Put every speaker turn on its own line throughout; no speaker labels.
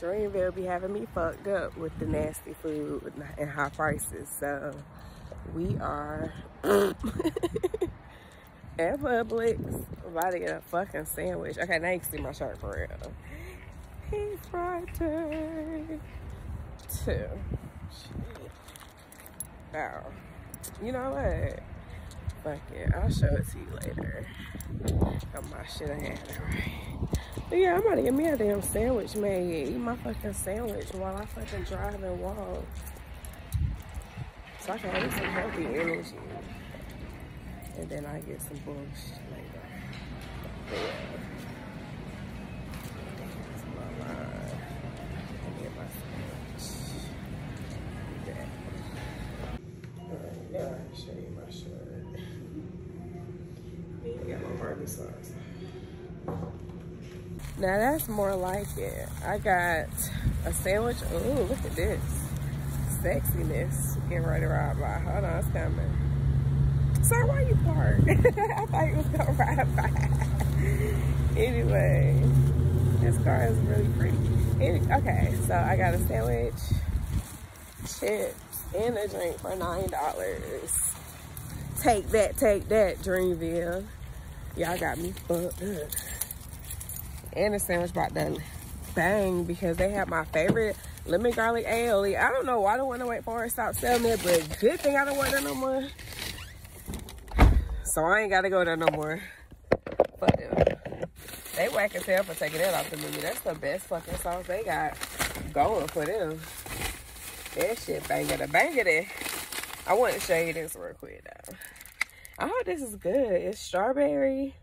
Dreamville be having me fucked up with the nasty food and high prices. So we are at Publix about to get a fucking sandwich. Okay, now you can see my shirt for real. Hey Friday. Two. Now, you know what? Fuck it. I'll show it to you later. Got my shit ahead, alright. But yeah, I'm about to get me a damn sandwich made. Eat my fucking sandwich while I fucking drive and walk. So I can have some healthy energy. And then I get some bullshit later. Yeah. show you my shirt. I got my Barbie sauce. Now that's more like it. I got a sandwich. Oh, look at this. Sexiness. Getting ready to ride by. Hold on, it's coming. Sir, why you park? I thought you was gonna ride by. anyway, this car is really pretty. okay, so I got a sandwich, chips, and a drink for nine dollars. Take that, take that, Dreamville. Y'all got me fucked up and the sandwich about to bang because they have my favorite lemon garlic aioli. I don't know why I don't want to wait for it to stop selling it, but good thing I don't want it no more. So I ain't got to go there no more. But they whack as hell for taking that off the menu. That's the best fucking sauce they got going for them. That shit bangity bangity. I want to show you this real quick though. I hope this is good. It's strawberry,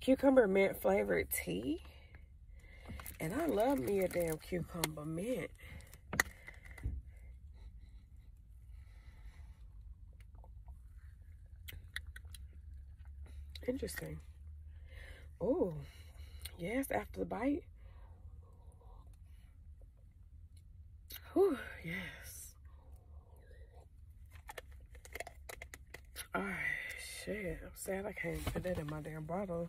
cucumber mint flavored tea. And I love me a damn cucumber mint. Interesting. Oh, yes, after the bite. Whew, yes. All right, shit. I'm sad I can't put that in my damn bottle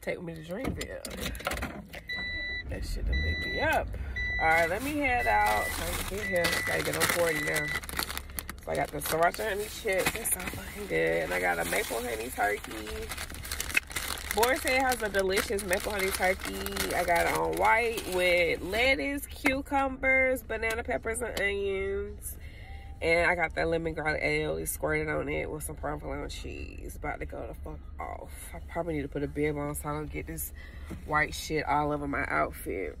take me to Dreamville. That shit done lit me up. All right, let me head out. Trying to get here. Gotta get on 40 now. So I got the sriracha honey chips. That's so fucking good. And I got a maple honey turkey. Boar's Head has a delicious maple honey turkey. I got it on white with lettuce, cucumbers, banana peppers, and onions. And I got that lemon garlic aioli squirted on it with some provolone cheese. About to go the fuck off. I probably need to put a bib on so I don't get this white shit all over my outfit.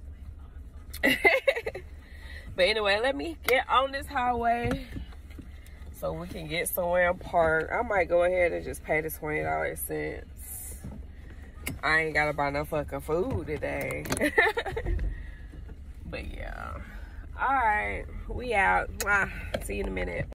but anyway, let me get on this highway so we can get somewhere and park. I might go ahead and just pay the $20 since I ain't gotta buy no fucking food today. All right, we out. See you in a minute.